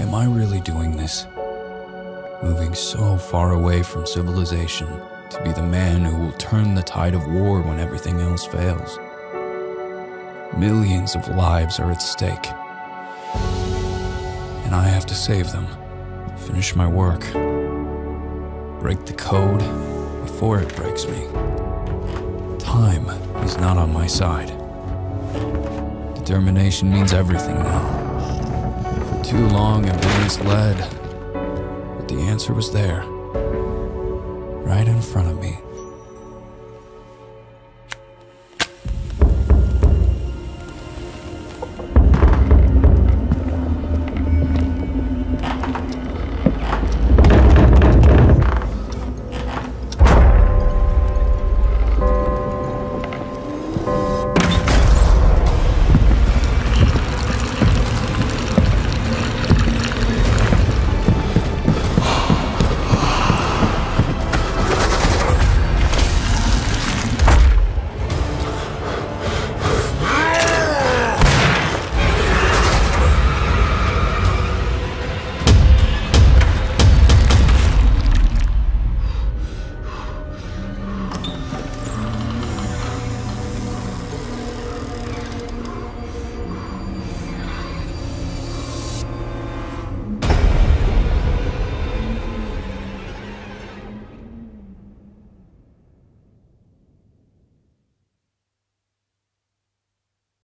Am I really doing this? Moving so far away from civilization to be the man who will turn the tide of war when everything else fails. Millions of lives are at stake. And I have to save them, finish my work, break the code before it breaks me. Time is not on my side. Determination means everything now. Too long I've been misled, but the answer was there, right in front of me.